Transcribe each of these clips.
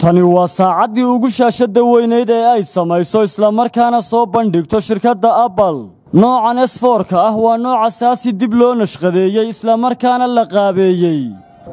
tani waa saacaddii ugu shaashadda weynayd ee ay samayso islamarkaana soo bandhigto shirkadda apple. Noocan esfoorka ah waa nooca saasi dib loo nashqadeeyey islamarkaana la qaabeeyey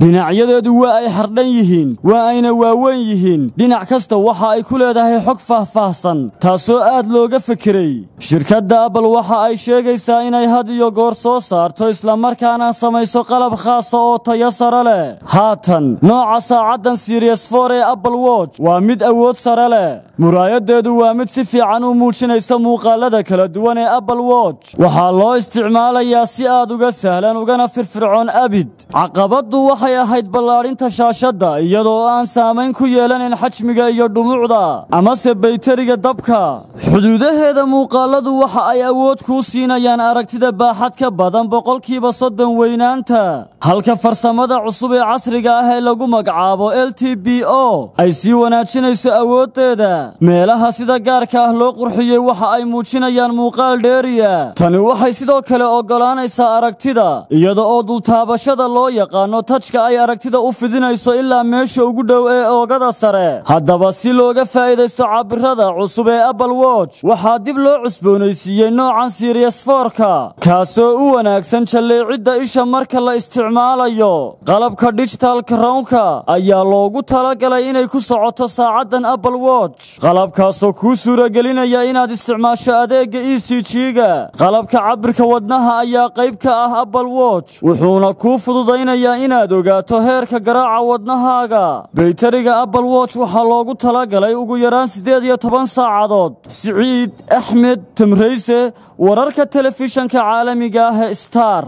dhinacyadeedu waa ay xardhan yihiin waa ayna waaweyn yihiin. Dhinac kasta waxa ay ku leedahay xog faahfaahsan taasoo aad looga fekeray shirkadda apple waxa ay sheegaysaa inay had iyo goor soo saarto islamarkaana samayso qalab khaasa oo tayo sare leh. Haatan nooca saacaddan sirias for ee apple watch waa mid awood sare leh muraayaddeedu waa mid si fiican u muujinaysa muuqaalada kala duwan ee apple watch. Waxaa loo isticmaalayaa si aad uga sahlan ugana firfircoon abid. Caqabaddu waxay ahayd ballaadhinta shaashadda iyadoo aan saamayn ku yeelanayn xajmiga iyo dhumucda amase bayteriga dabka. Xuduudaheeda muuqaaladu waxa ay awood kuu siinayaan aragtida baaxad ka badan boqolkiiba soddon weynaanta. Halka farsamada cusub ee casriga ah ee lagu magacaabo l t b o ay sii wanaajinayso awooddeeda meelaha sida gaarka ah loo qurxiyey waxa ay muujinayaan muuqaal dheeriya. Tani waxay sidoo kale oggolaanaysaa aragtida iyada oo dultaabashada loo yaqaano tajka ay aragtida u fidinayso ilaa meesha ugu dhow ee oogada sare. Haddaba si looga faa'iidaysto cabirada cusub ee apple watch waxaa dib loo cusboonaysiiyey noocan sirias foorka kaasoo u wanaagsan jalleecidda isha marka la isticmaalayo. Qalabka digitalka rawnka ayaa loogu talagalay inay ku socoto saacaddan apple watch qalabkaasoo kuu suuragelinaya inaad isticmaasho adeegga e c g-ga. Qalabka cabirka wadnaha ayaa qayb ka ah apple watch wuxuuna kuu fududaynayaa inaad ogaato heerka garaaca wadnahaaga. Baytariga apple watch waxaa loogu talagalay ugu yaraan siddeed iyo toban saacadood. Siciid axmed tamrayse wararka telefishanka caalamiga ah star